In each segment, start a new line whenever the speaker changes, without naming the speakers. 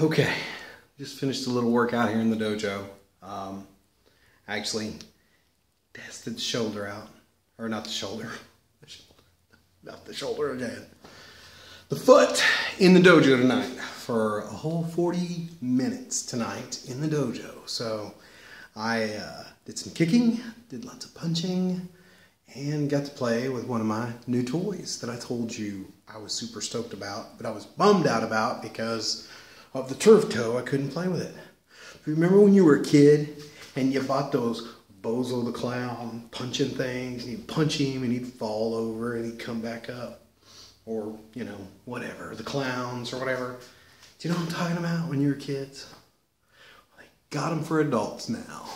Okay, just finished a little workout here in the dojo. Um, actually, tested the shoulder out, or not the shoulder, the shoulder, not the shoulder again. The foot in the dojo tonight for a whole 40 minutes tonight in the dojo. So I uh, did some kicking, did lots of punching, and got to play with one of my new toys that I told you I was super stoked about, but I was bummed out about because of the turf toe, I couldn't play with it. Remember when you were a kid and you bought those Bozo the Clown punching things, and you'd punch him and he'd fall over and he'd come back up? Or, you know, whatever, the clowns or whatever. Do you know what I'm talking about when you were kids? They got them for adults now.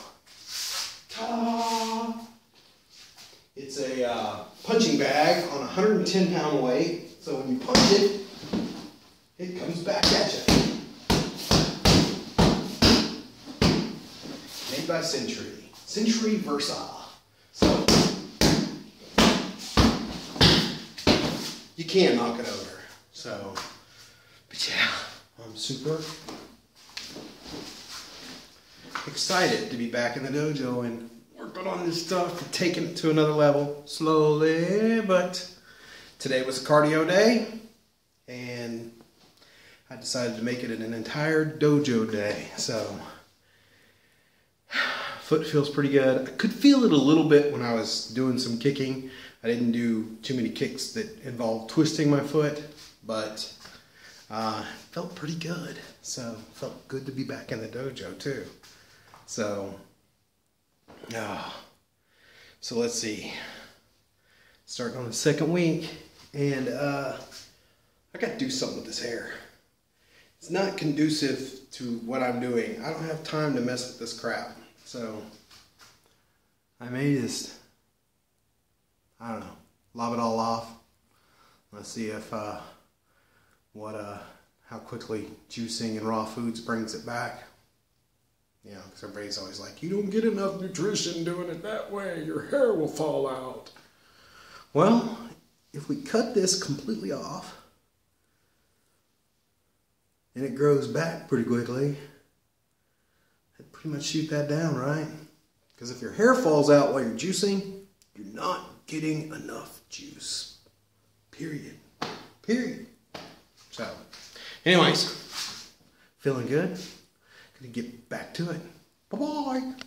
Ta-da! It's a uh, punching bag on a 110 pound weight, so when you punch it, it comes back at you. By Century. Century Versa. So, you can knock it over. So, but yeah, I'm super excited to be back in the dojo and working on this stuff and taking it to another level slowly. But today was a cardio day and I decided to make it an entire dojo day. So, Foot feels pretty good. I could feel it a little bit when I was doing some kicking. I didn't do too many kicks that involved twisting my foot, but uh, felt pretty good. So felt good to be back in the dojo too. So, uh, so let's see. Starting on the second week, and uh, I got to do something with this hair. It's not conducive to what I'm doing. I don't have time to mess with this crap. So I may just, I don't know, lob it all off. Let's see if, uh, what, uh, how quickly juicing and raw foods brings it back. You know, because everybody's always like, you don't get enough nutrition doing it that way. Your hair will fall out. Well, if we cut this completely off, and it grows back pretty quickly, pretty much shoot that down, right? Because if your hair falls out while you're juicing, you're not getting enough juice. Period. Period. So, anyways, feeling good. Gonna get back to it. Bye bye.